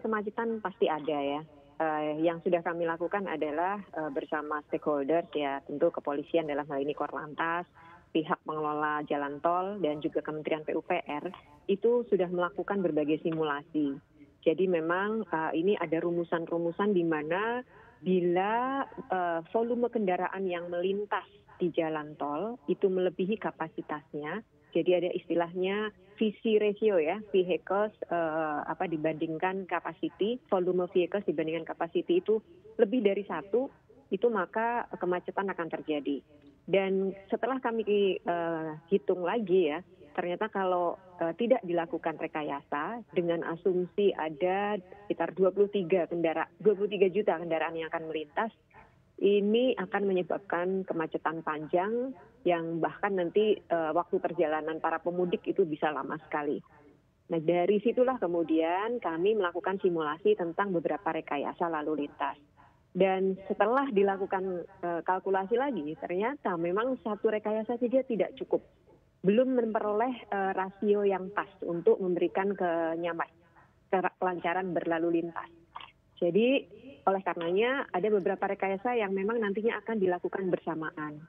kemacetan pasti ada ya. Uh, yang sudah kami lakukan adalah uh, bersama stakeholders ya, tentu kepolisian dalam hal ini Korlantas, pihak pengelola jalan tol dan juga Kementerian PUPR itu sudah melakukan berbagai simulasi. Jadi memang uh, ini ada rumusan-rumusan di mana bila uh, volume kendaraan yang melintas di jalan tol itu melebihi kapasitasnya, jadi ada istilahnya visi ratio ya, vehicles uh, apa dibandingkan capacity, volume vehicles dibandingkan capacity itu lebih dari satu, itu maka kemacetan akan terjadi. Dan setelah kami uh, hitung lagi ya, ternyata kalau uh, tidak dilakukan rekayasa dengan asumsi ada sekitar 23 kendaraan 23 juta kendaraan yang akan melintas ini akan menyebabkan kemacetan panjang yang bahkan nanti uh, waktu perjalanan para pemudik itu bisa lama sekali. Nah dari situlah kemudian kami melakukan simulasi tentang beberapa rekayasa lalu lintas. Dan setelah dilakukan uh, kalkulasi lagi, ternyata memang satu rekayasa saja tidak cukup belum memperoleh uh, rasio yang pas untuk memberikan kenyaman, kelancaran berlalu lintas. Jadi oleh karenanya ada beberapa rekayasa yang memang nantinya akan dilakukan bersamaan.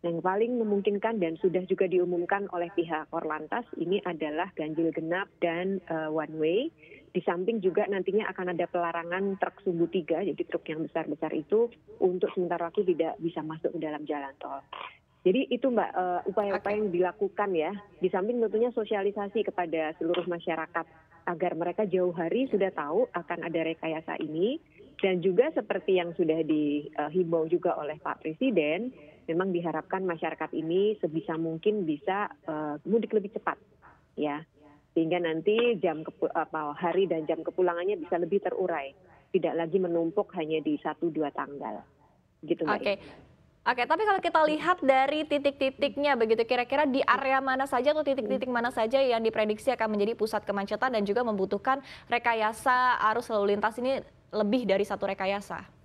Yang paling memungkinkan dan sudah juga diumumkan oleh pihak Korlantas ini adalah ganjil genap dan uh, one way. Di samping juga nantinya akan ada pelarangan truk sumbu tiga, jadi truk yang besar-besar itu untuk sementara waktu tidak bisa masuk ke dalam jalan tol. Jadi itu Mbak uh, upaya-upaya yang dilakukan ya. Di samping tentunya sosialisasi kepada seluruh masyarakat agar mereka jauh hari sudah tahu akan ada rekayasa ini dan juga seperti yang sudah dihimbau juga oleh Pak Presiden, memang diharapkan masyarakat ini sebisa mungkin bisa uh, mudik lebih cepat ya. Sehingga nanti jam apa, hari dan jam kepulangannya bisa lebih terurai, tidak lagi menumpuk hanya di satu dua tanggal. Gitu. Oke. Oke, tapi kalau kita lihat dari titik-titiknya begitu, kira-kira di area mana saja atau titik-titik mana saja yang diprediksi akan menjadi pusat kemacetan dan juga membutuhkan rekayasa arus lalu lintas ini lebih dari satu rekayasa?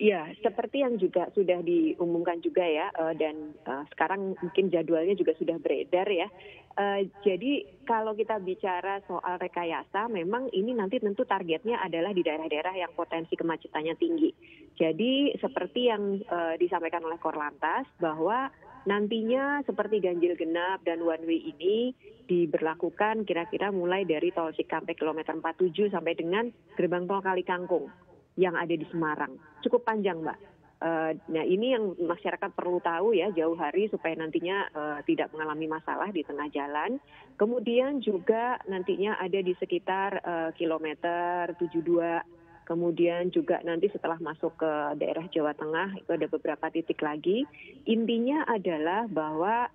Iya, seperti yang juga sudah diumumkan juga ya, uh, dan uh, sekarang mungkin jadwalnya juga sudah beredar ya. Uh, jadi kalau kita bicara soal rekayasa, memang ini nanti tentu targetnya adalah di daerah-daerah yang potensi kemacetannya tinggi. Jadi seperti yang disampaikan oleh Korlantas bahwa nantinya seperti ganjil genap dan one way ini diberlakukan kira-kira mulai dari tol Cikampek kilometer 47 sampai dengan gerbang tol Kali Kangkung yang ada di Semarang. Cukup panjang, Mbak. Uh, nah ini yang masyarakat perlu tahu ya jauh hari supaya nantinya uh, tidak mengalami masalah di tengah jalan. Kemudian juga nantinya ada di sekitar uh, kilometer 72. Kemudian juga nanti setelah masuk ke daerah Jawa Tengah itu ada beberapa titik lagi. Intinya adalah bahwa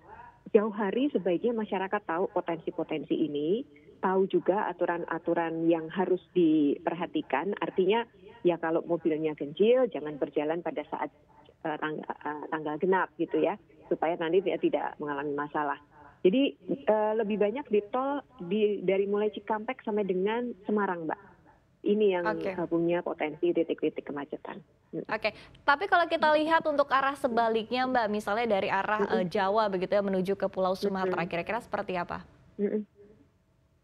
jauh hari sebaiknya masyarakat tahu potensi-potensi ini, tahu juga aturan-aturan yang harus diperhatikan. Artinya ya kalau mobilnya kecil jangan berjalan pada saat uh, tanggal, genap gitu ya supaya nanti tidak mengalami masalah. Jadi uh, lebih banyak di tol di dari mulai Cikampek sampai dengan Semarang, Mbak. Ini yang okay. punya potensi titik-titik kemacetan. Hmm. Oke, okay. tapi kalau kita lihat untuk arah sebaliknya, Mbak, misalnya dari arah uh, Jawa begitu ya menuju ke Pulau Sumatera, kira-kira seperti apa?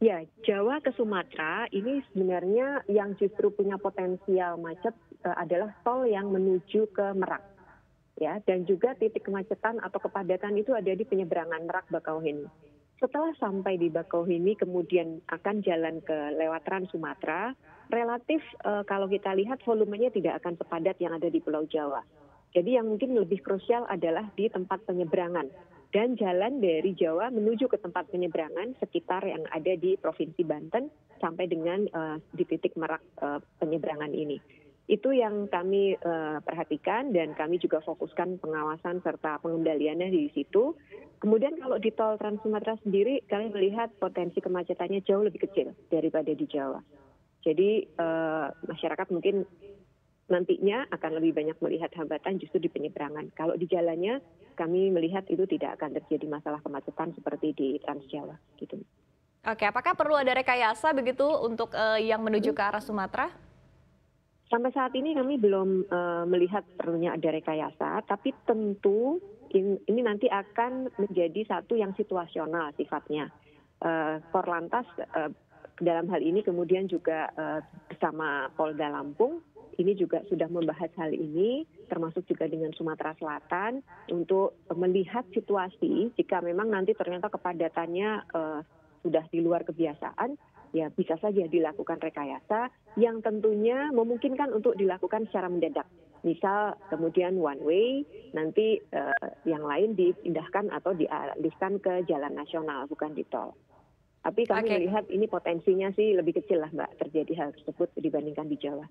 Ya, Jawa ke Sumatera ini sebenarnya yang justru punya potensial macet uh, adalah tol yang menuju ke Merak. Ya, dan juga titik kemacetan atau kepadatan itu ada di penyeberangan Merak Bakauheni. Setelah sampai di Bakauheni kemudian akan jalan ke lewat Trans Sumatera, relatif uh, kalau kita lihat volumenya tidak akan sepadat yang ada di Pulau Jawa. Jadi yang mungkin lebih krusial adalah di tempat penyeberangan dan jalan dari Jawa menuju ke tempat penyeberangan sekitar yang ada di Provinsi Banten sampai dengan uh, di titik merak uh, penyeberangan ini. Itu yang kami uh, perhatikan dan kami juga fokuskan pengawasan serta pengendaliannya di situ. Kemudian kalau di tol Trans Sumatera sendiri kami melihat potensi kemacetannya jauh lebih kecil daripada di Jawa. Jadi uh, masyarakat mungkin nantinya akan lebih banyak melihat hambatan justru di penyeberangan. Kalau di jalannya kami melihat itu tidak akan terjadi masalah kemacetan seperti di Trans Jawa gitu. Oke, apakah perlu ada rekayasa begitu untuk uh, yang menuju ke arah Sumatera? Sampai saat ini kami belum uh, melihat perlunya ada rekayasa, tapi tentu in, ini nanti akan menjadi satu yang situasional sifatnya. Uh, Korlantas uh, dalam hal ini kemudian juga uh, bersama Polda Lampung ini juga sudah membahas hal ini, termasuk juga dengan Sumatera Selatan, untuk melihat situasi jika memang nanti ternyata kepadatannya uh, sudah di luar kebiasaan, ya bisa saja dilakukan rekayasa yang tentunya memungkinkan untuk dilakukan secara mendadak. Misal kemudian one way, nanti uh, yang lain dipindahkan atau dialihkan ke jalan nasional, bukan di tol. Tapi kami okay. melihat ini potensinya sih lebih kecil lah Mbak terjadi hal tersebut dibandingkan di Jawa.